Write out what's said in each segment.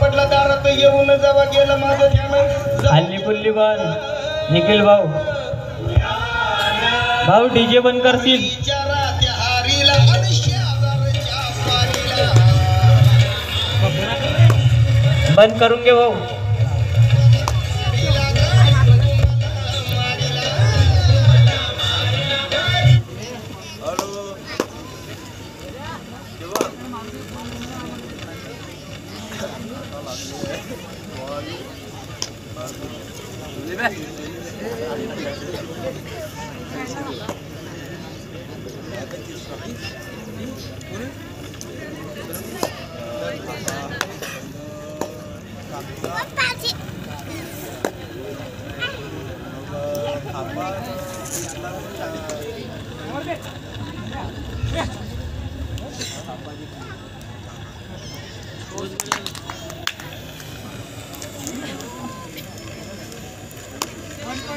पटला दारात येऊन जावा गेलं माझं ध्यान हल्ली पुल्ली बन निखिल भाऊ. भाऊ डीजे बंद करतील बंद करून घे भाऊ. What?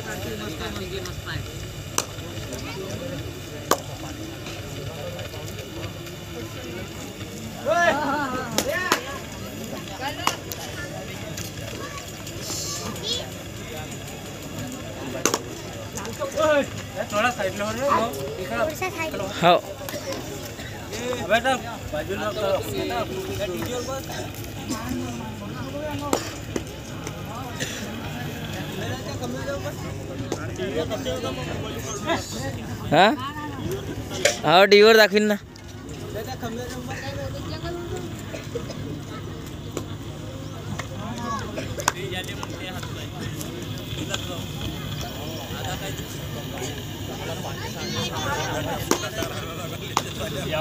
पारीला बंद करून घे भाऊ हो हा हो डीवर दाखवीन ना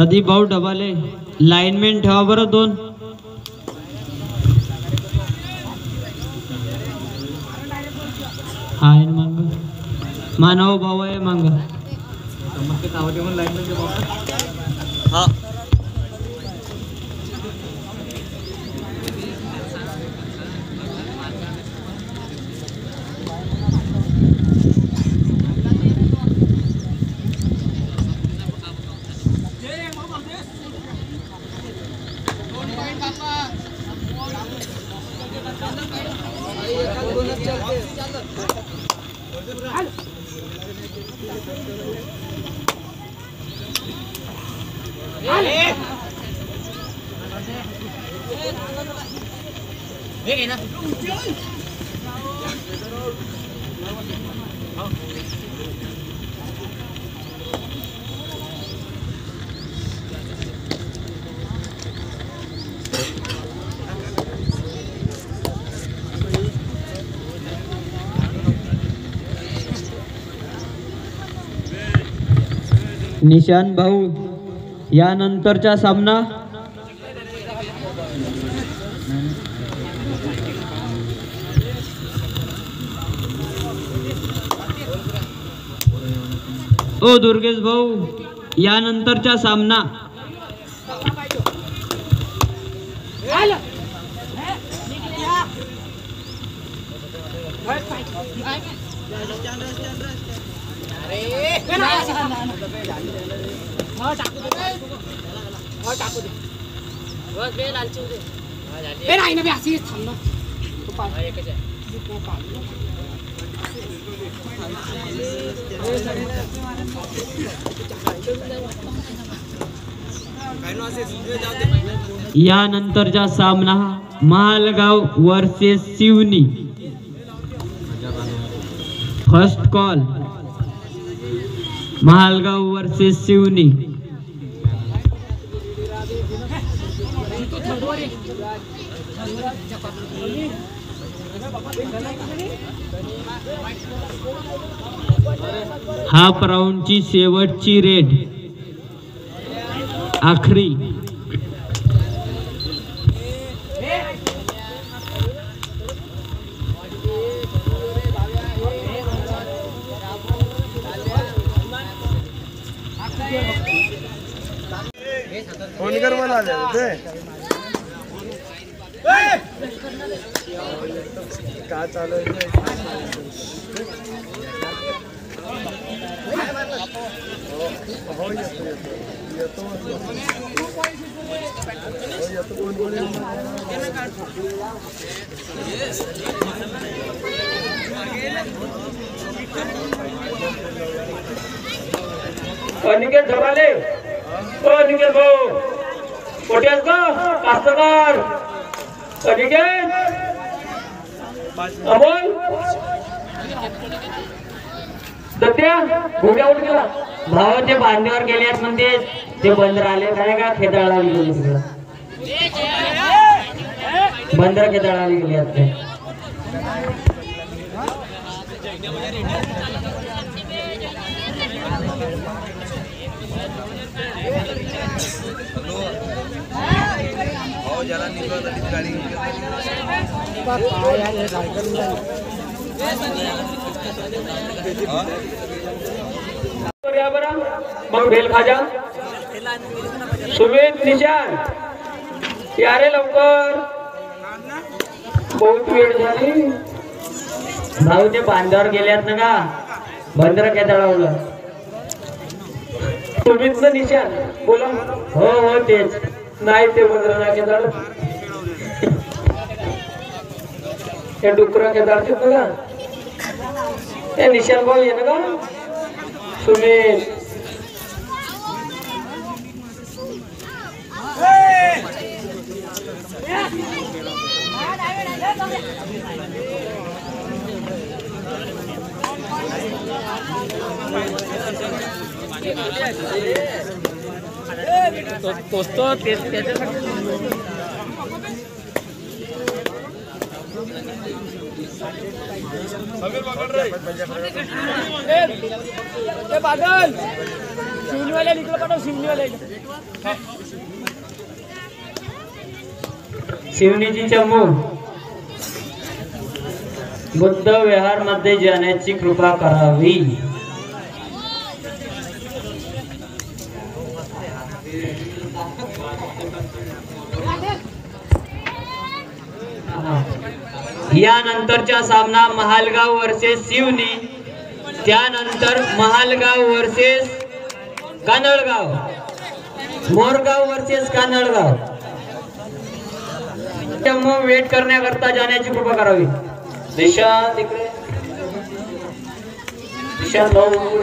प्रदीप भाऊ डबाले. लाईनमेन ठेवा बरं दोन. आहे मग? मानव भाऊ आहे मग. निशान भाऊ यानंतरचा सामना. ओ दुर्गेश भाऊ यानंतरचा सामना. यानंतरचा सामना Mahalgaon versus Shivni first call Mahalgaon versus Shivni. Half राऊंडची शेवटची रेड. आखरी. फिगर हाँ। दे। लेते कहा चालू हो? निकल जवाले और निकल भाऊ कुठे आहेस का कास्तकार अनिकेत अमोल. सत्या घोड्या उठ गेला भाव ते बांधण्यावर गेले आहेत म्हणते ते बंदर आले काय का खेदाळा गेले तिकडं बंदर खेदाळा गेले आहेत ते या गाडी. मग भेल खाजा. सुमित निशान. या रे लवकर. बहुत वेळ झाली. भाऊ ते बांधावर गेल्यात ना का? बंदर काय तळावलं सुमित निशान. बोला. हो हो तेच. नाही ते बंदर नाही केदार हे डुकरा केदारचे ना का? ते निशान भाऊ ये ना का तो दोस्तों पागल शिवनी वाले निकलो पाठव शिवनी वाले शिवनीची चमू, बुद्ध विहार मध्य जाने की कृपा करावी. यानंतरचा सामना महालगाव वर्सेस शिवनी त्यानंतर महालगाव वर्सेस कानळगाव मोरगाव वर्सेस कानळगाव. त्यामुळे वेट करण्याकरता जाण्याची कृपा करावी. दिशा तिकडे. दिशा नऊ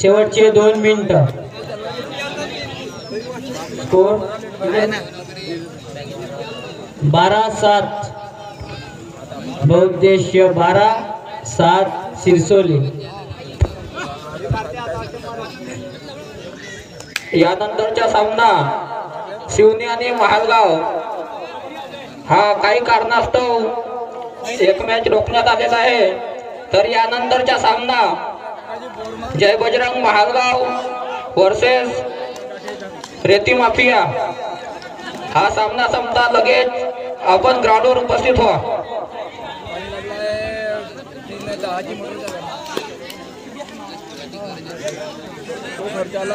शेवटचे दोन मिनिट. स्कोर बारा सात. बहुद्देश्य बारा सात सिरसोली यानंतरचा सामना शिवने आणि महालगाव. हा काही कारणास्तव एक मॅच रोखण्यात आलेला आहे. तर यानंतरचा सामना जय बजरंग महालगाव वर्सेस रेती माफिया. हा सामना संपता लगेच आपण ग्राउंडवर उपस्थित व्हा. खर्चाला